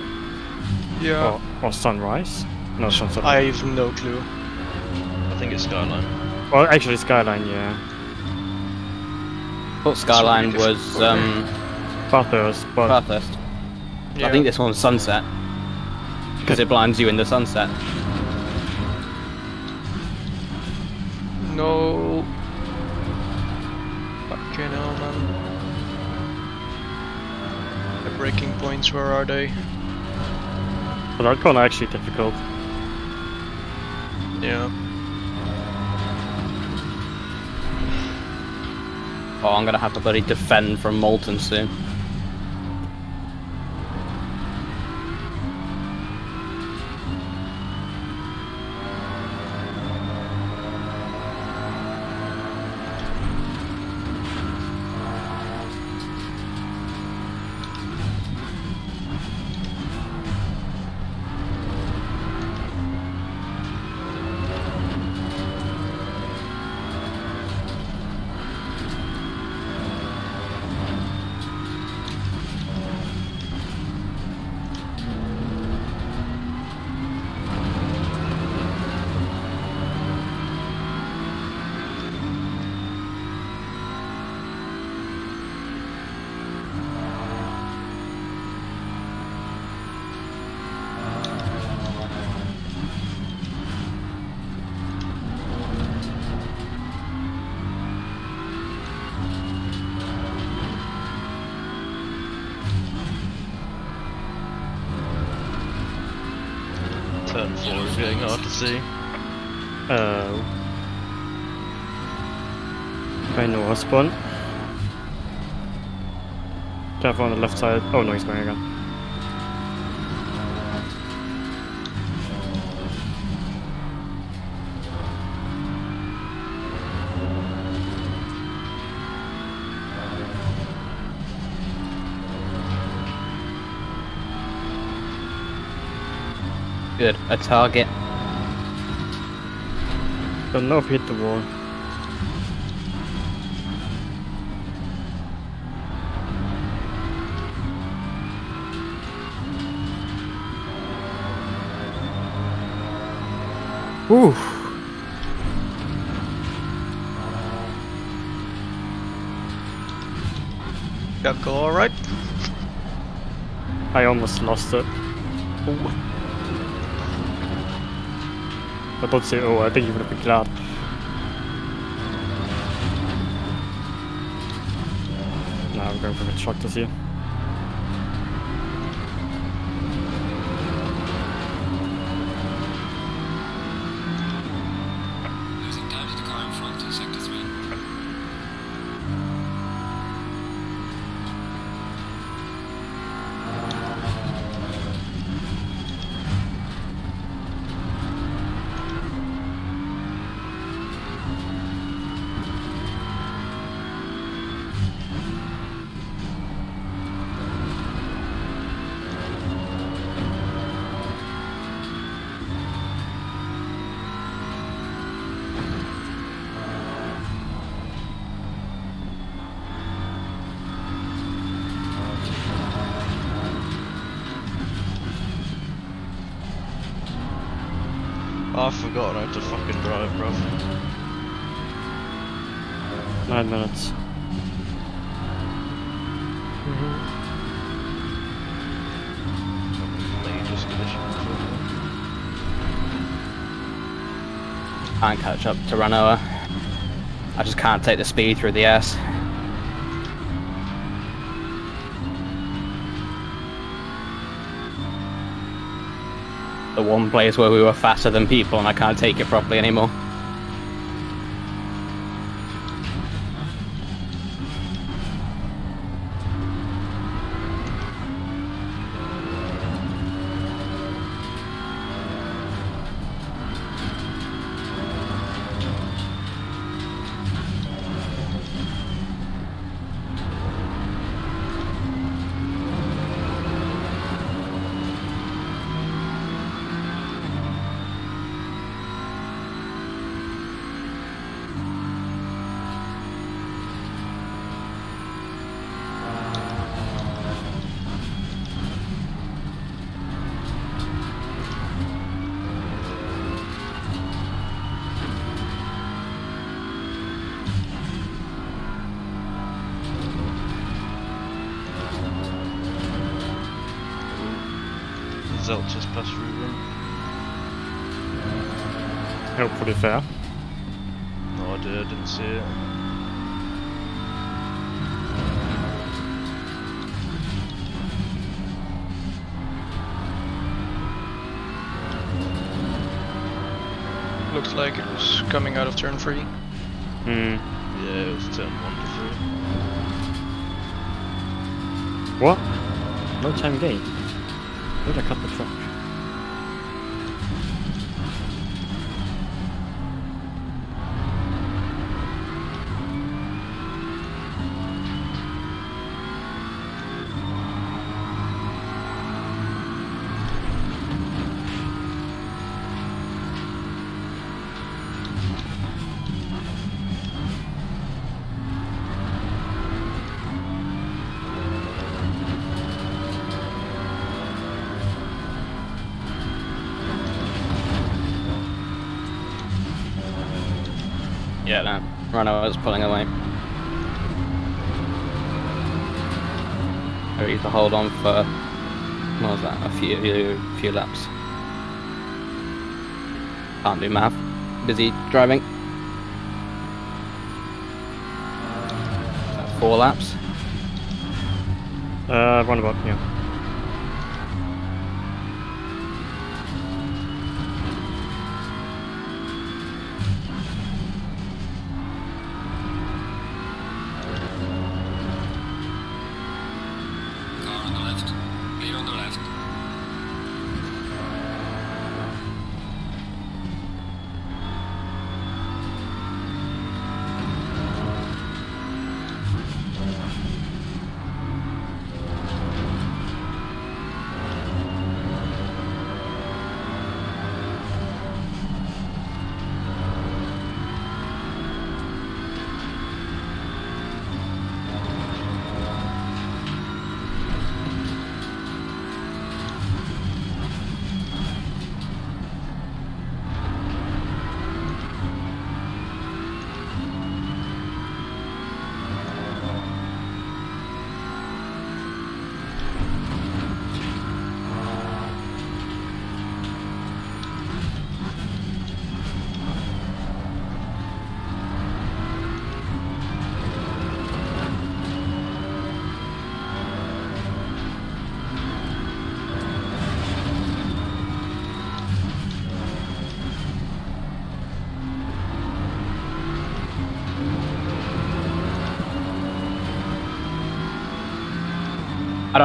Speaker 7: Yeah.
Speaker 5: Or, or sunrise? No, sunset.
Speaker 7: I have no clue.
Speaker 4: I think it's Skyline.
Speaker 5: Well, actually, Skyline, yeah.
Speaker 3: I Thought Skyline
Speaker 7: really
Speaker 3: was um,
Speaker 5: Bathurst, but
Speaker 3: Bathurst.
Speaker 7: Yeah.
Speaker 3: I think this one's Sunset. Because it blinds you in the sunset.
Speaker 7: Breaking where are they?
Speaker 5: but that corner actually difficult.
Speaker 7: Yeah.
Speaker 3: Oh, I'm gonna have to bloody defend from Moulton soon.
Speaker 5: I know a spawn. Careful on the left side. Oh no, he's going again.
Speaker 3: Good. A target.
Speaker 5: Don't know if he hit the wall. Ooh.
Speaker 7: Got go alright?
Speaker 5: I almost lost it. I don't say oh, I think you would have been glad. Now I'm going for the tractors here.
Speaker 6: Losing
Speaker 4: I've forgotten how to fucking drive, bruv.
Speaker 5: Nine minutes.
Speaker 4: Major skill.
Speaker 3: Can't catch up to Ranoa. I just can't take the speed through the S. The one place where we were faster than people and I can't take it properly anymore.
Speaker 4: Zelt just passed through room.
Speaker 5: Hopefully fair.
Speaker 4: No idea, I didn't see it.
Speaker 7: Looked like it was coming out of turn three.
Speaker 5: Hmm.
Speaker 4: Yeah, it was turn 1 to 3.
Speaker 5: What? No time gain. Where'd I cut the truck?
Speaker 3: Yeah, no. Ranoa was pulling away. I need to hold on for what was that? A few few laps. Can't do math. Busy driving. Four laps.
Speaker 5: Uh, roundabout, yeah.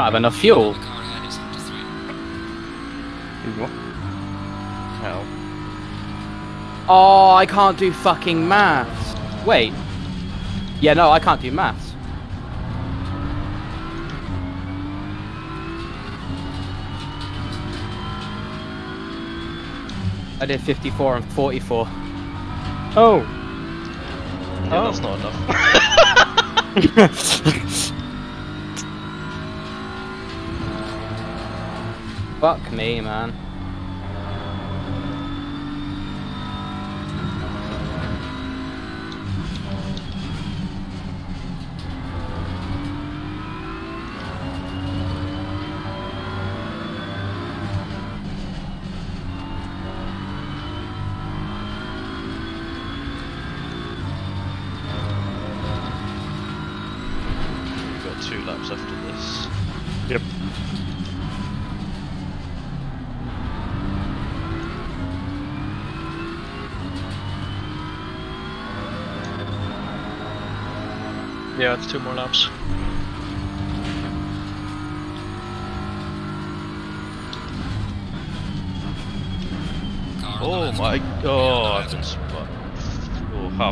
Speaker 3: Have enough fuel.
Speaker 6: The car ahead is up to three.
Speaker 5: What?
Speaker 4: How?
Speaker 3: Oh, I can't do fucking maths. Wait. Yeah, no, I can't do maths. I did 54 and 44.
Speaker 5: Oh!
Speaker 4: Yeah,
Speaker 5: Oh.
Speaker 4: that's not enough.
Speaker 3: Fuck me, man.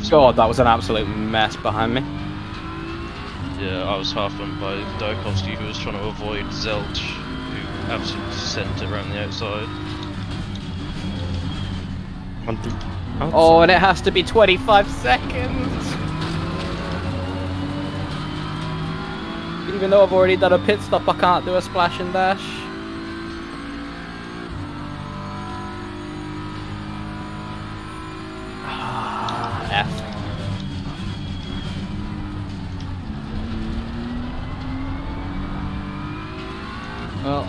Speaker 4: Half. Mm.
Speaker 3: God, that was an absolute mess behind me.
Speaker 4: Yeah, I was half spun by Diakovsky who was trying to avoid Zelch, who absolutely sent it around the outside.
Speaker 5: On
Speaker 3: Oh, and it has to be 25 seconds. Even though I've already done a pit stop, I can't do a splash and dash.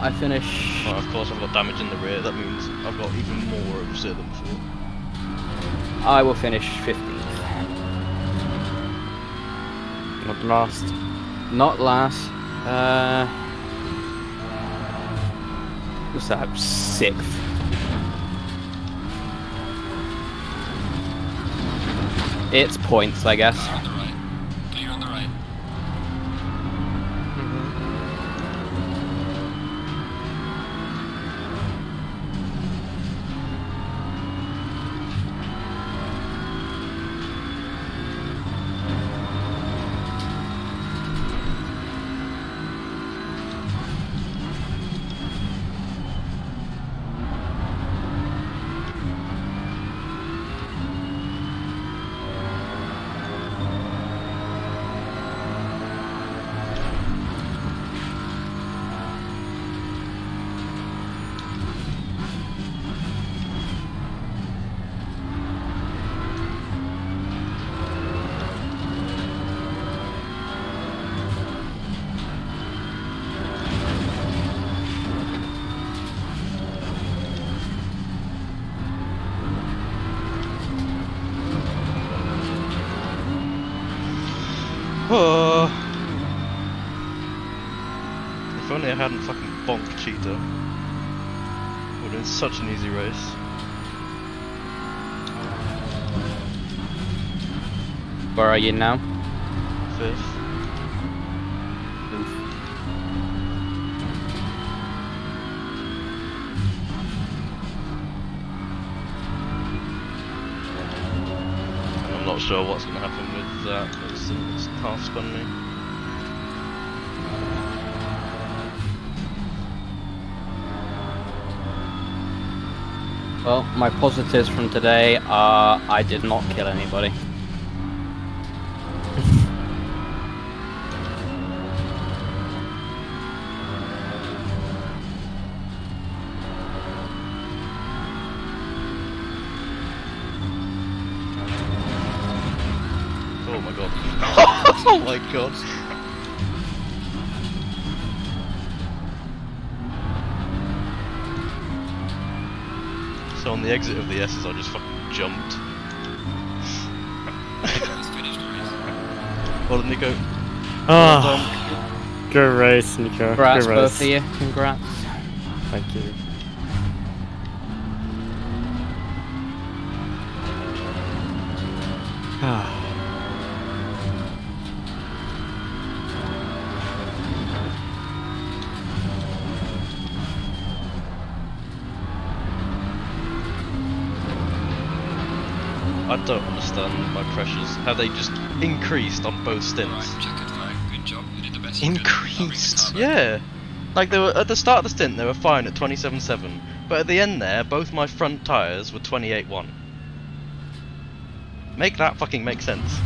Speaker 3: I finish.
Speaker 4: Well, of course I've got damage in the rear, that means I've got even more of than before.
Speaker 3: I will finish 15th.
Speaker 5: not last.
Speaker 3: Not last. Uh, what's that? Sixth. It's points, I guess.
Speaker 4: Hadn't fucking bonked Cheetah. Would have been such an easy race.
Speaker 3: Where are you now?
Speaker 4: Fifth. And I'm not sure what's going to happen with that. It's, it's half spun me.
Speaker 3: Well, my positives from today are I did not kill anybody.
Speaker 4: Oh my god. oh my god. The exit of the S's I just fucking jumped.
Speaker 6: He's finished the race.
Speaker 4: Well Nico,
Speaker 5: Ah, good race, Nico.
Speaker 3: Congrats,
Speaker 5: good
Speaker 3: both of you. Congrats.
Speaker 5: Thank you.
Speaker 4: Pressures. How they just increased on both stints.
Speaker 6: Right, checkered flag. Good job. You did the best you could. I'll bring the
Speaker 7: Increased.
Speaker 4: Yeah. Like they were at the start of the stint they were fine at 27.7, but at the end there both my front tyres were 28.1. Make that fucking make sense.